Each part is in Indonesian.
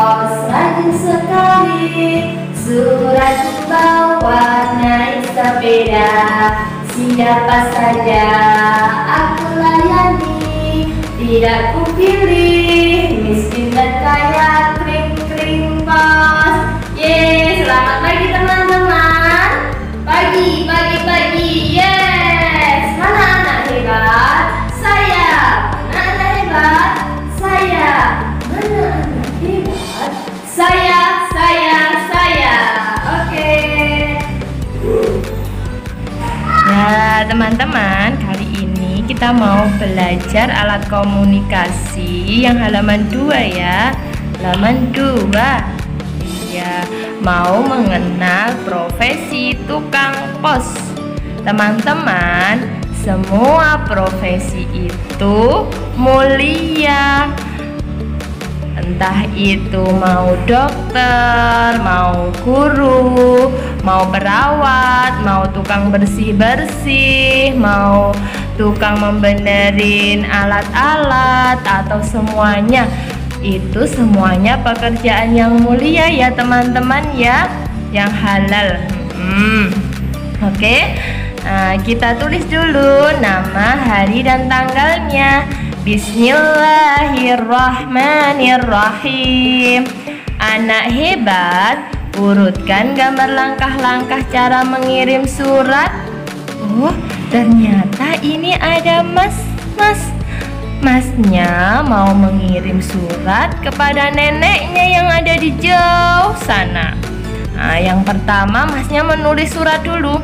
pos rajin sekali. Surat bawa naik sepeda Siapa saja aku layani Tidak kupilih miskin dan kaya teman-teman, kali ini kita mau belajar alat komunikasi yang halaman 2 ya. Halaman 2. Iya, mau mengenal profesi tukang pos. Teman-teman, semua profesi itu mulia entah itu mau dokter, mau guru, mau perawat, mau tukang bersih-bersih, mau tukang membenerin alat-alat atau semuanya. Itu semuanya pekerjaan yang mulia ya teman-teman ya, yang halal. Hmm. Oke. Nah, kita tulis dulu nama, hari dan tanggalnya. Bismillahirrahmanirrahim. Anak hebat Urutkan gambar langkah-langkah cara mengirim surat. Oh ternyata ini ada mas Mas. Masnya mau mengirim surat kepada neneknya yang ada di jauh sana. Nah yang pertama masnya menulis surat dulu.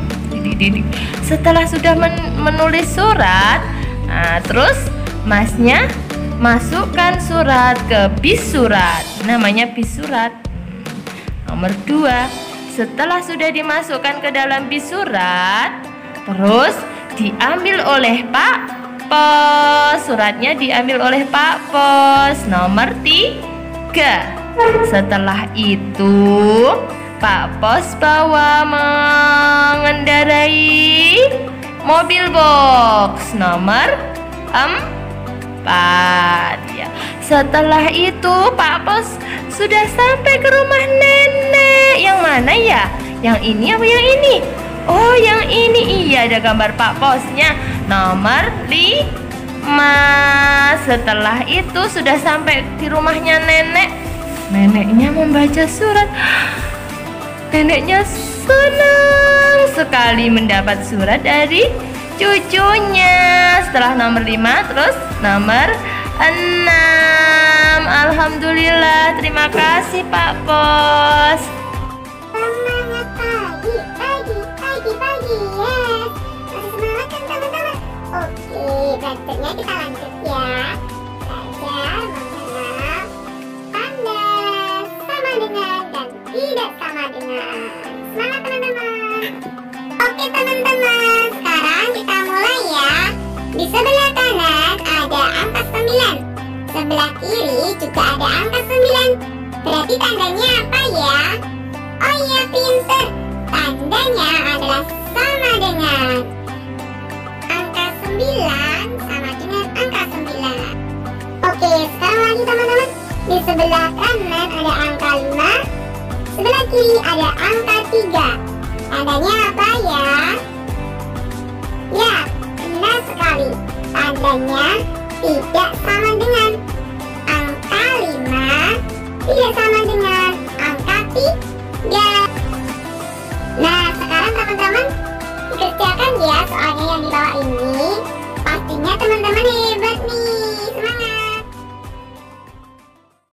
Setelah sudah menulis surat Nah terus masnya masukkan surat ke bis surat. Namanya bis surat. Nomor dua setelah sudah dimasukkan ke dalam bis surat terus diambil oleh Pak Pos. Suratnya diambil oleh Pak Pos. Nomor tiga. Setelah itu Pak Pos bawa mengendarai mobil box. Nomor 4 cepat ya. Setelah itu Pak Pos sudah sampai ke rumah nenek. Yang mana ya? Yang ini apa yang ini? Oh, yang ini iya ada gambar Pak Posnya. Nomor 5. Setelah itu sudah sampai di rumahnya nenek. Neneknya membaca surat. Neneknya senang sekali mendapat surat dari cucunya. Setelah nomor 5 terus nomor 6 Alhamdulillah terima kasih Pak Pos sebelah kanan ada angka 9 Sebelah kiri juga ada angka 9 Berarti tandanya apa ya? Oh iya pinter. Tandanya adalah sama dengan Angka 9 sama dengan angka 9 Oke sekarang lagi teman-teman. Di sebelah kanan ada angka 5 Sebelah kiri ada angka 3 Tidak sama